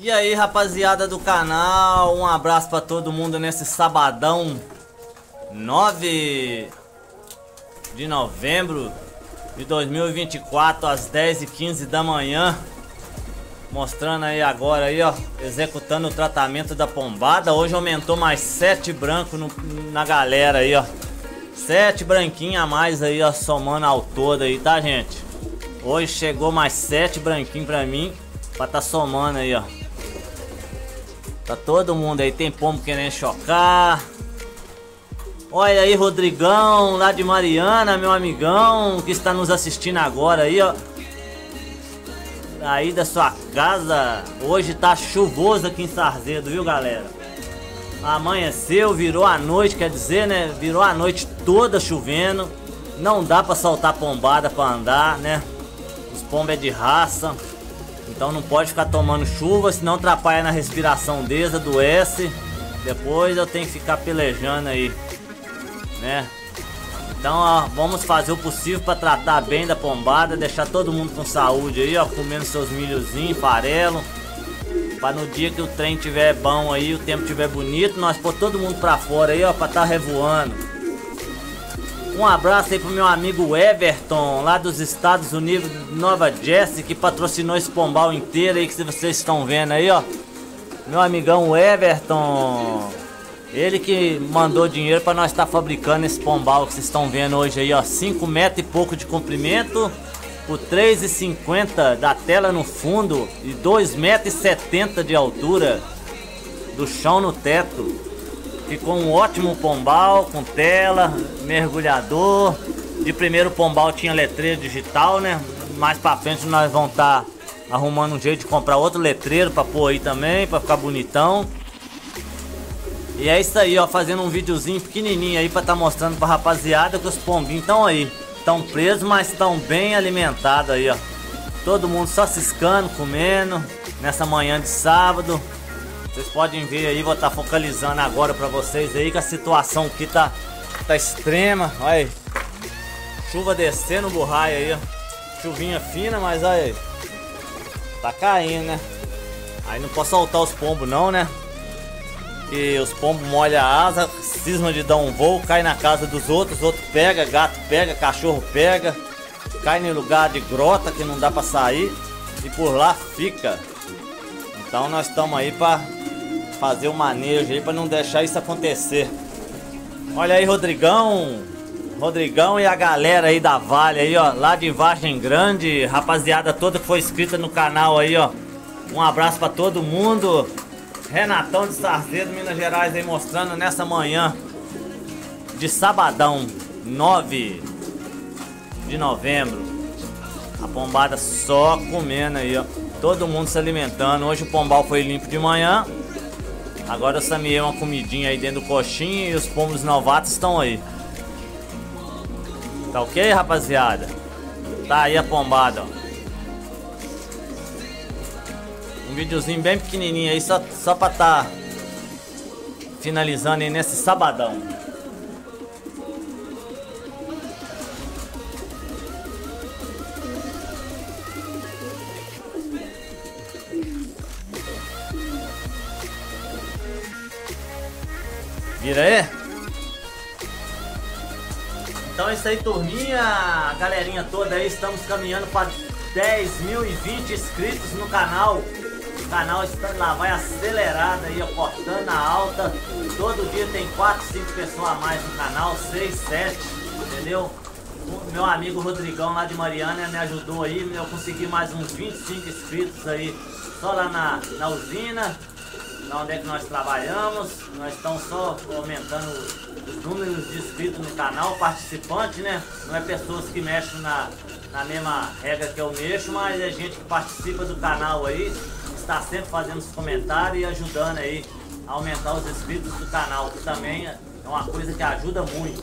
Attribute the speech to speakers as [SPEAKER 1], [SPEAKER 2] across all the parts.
[SPEAKER 1] E aí rapaziada do canal, um abraço para todo mundo nesse sabadão 9 de novembro de 2024 às 10h15 da manhã Mostrando aí agora aí ó, executando o tratamento da pombada. Hoje aumentou mais 7 brancos na galera aí ó. Sete branquinhos a mais aí ó, somando ao todo aí, tá gente? Hoje chegou mais sete branquinhos pra mim Pra tá somando aí ó Tá todo mundo aí, tem pombo querendo chocar. Olha aí, Rodrigão, lá de Mariana, meu amigão, que está nos assistindo agora aí, ó. Aí da sua casa, hoje tá chuvoso aqui em Sarzedo, viu, galera? Amanheceu, virou a noite, quer dizer, né? Virou a noite toda chovendo. Não dá pra soltar pombada pra andar, né? Os pombos é de raça. Então não pode ficar tomando chuva, senão atrapalha na respiração deles, adoece. Depois eu tenho que ficar pelejando aí, né? Então, ó, vamos fazer o possível para tratar bem da pombada, deixar todo mundo com saúde aí, ó, comendo seus milhozinhos, farelo. Para no dia que o trem tiver bom aí, o tempo tiver bonito, nós pôr todo mundo para fora aí, ó, para tá revoando. Um abraço aí pro meu amigo Everton, lá dos Estados Unidos, Nova Jersey, que patrocinou esse pombal inteiro aí que vocês estão vendo aí, ó. Meu amigão Everton, ele que mandou dinheiro para nós estar tá fabricando esse pombal que vocês estão vendo hoje aí, ó. 5 metros e pouco de comprimento, por 3,50 da tela no fundo e 2,70 metros de altura do chão no teto. Ficou um ótimo pombal com tela, mergulhador. De primeiro pombal tinha letreiro digital, né? Mais pra frente nós vamos estar tá arrumando um jeito de comprar outro letreiro pra pôr aí também, pra ficar bonitão. E é isso aí, ó, fazendo um videozinho pequenininho aí pra tá mostrando pra rapaziada que os pombinhos estão aí. Estão presos, mas estão bem alimentados aí, ó. Todo mundo só ciscando, comendo, nessa manhã de sábado. Vocês podem ver aí, vou estar tá focalizando agora para vocês aí que a situação aqui tá, tá extrema. Olha aí. Chuva descendo o burraio aí, ó. Chuvinha fina, mas olha aí. Tá caindo, né? Aí não posso soltar os pombos não, né? Que os pombos molham a asa, cisma de dar um voo, cai na casa dos outros, outro pega, gato pega, cachorro pega, cai em lugar de grota que não dá pra sair e por lá fica. Então nós estamos aí para fazer o manejo aí para não deixar isso acontecer. Olha aí, Rodrigão. Rodrigão e a galera aí da Vale aí, ó, lá de Vargem Grande, rapaziada toda que foi inscrita no canal aí, ó. Um abraço para todo mundo. Renatão de Sarzedo, Minas Gerais aí mostrando nessa manhã de sabadão, 9 de novembro. A pombada só comendo aí, ó. Todo mundo se alimentando. Hoje o pombal foi limpo de manhã. Agora eu sameei uma comidinha aí dentro do coxinho e os pombos novatos estão aí. Tá ok, rapaziada? Tá aí a pombada, ó. Um videozinho bem pequenininho aí, só, só pra tá finalizando aí nesse sabadão. Vira aí. Então é isso aí, turminha. Galerinha toda aí, estamos caminhando para 10.020 inscritos no canal. O canal está lá, vai acelerado aí, cortando a alta. Todo dia tem 4, 5 pessoas a mais no canal, 6, 7, entendeu? O meu amigo Rodrigão lá de Mariana me ajudou aí, eu consegui mais uns 25 inscritos aí só lá na, na usina onde é que nós trabalhamos. Nós estamos só aumentando os números de inscritos no canal, participantes, né? Não é pessoas que mexem na, na mesma regra que eu mexo, mas é gente que participa do canal aí, está sempre fazendo os comentários e ajudando aí a aumentar os inscritos do canal, que também é uma coisa que ajuda muito.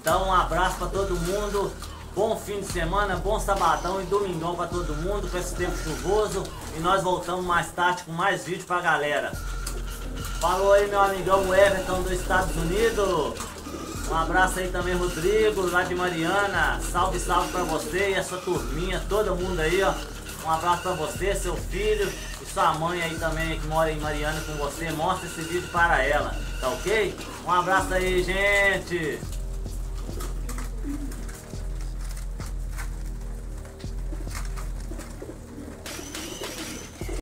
[SPEAKER 1] Então um abraço para todo mundo. Bom fim de semana, bom sabadão e domingão para todo mundo com esse tempo chuvoso. E nós voltamos mais tarde com mais vídeo pra galera. Falou aí meu amigão Everton dos Estados Unidos. Um abraço aí também, Rodrigo, lá de Mariana. Salve, salve pra você e essa turminha, todo mundo aí, ó. Um abraço pra você, seu filho e sua mãe aí também que mora em Mariana com você. Mostra esse vídeo para ela, tá ok? Um abraço aí, gente!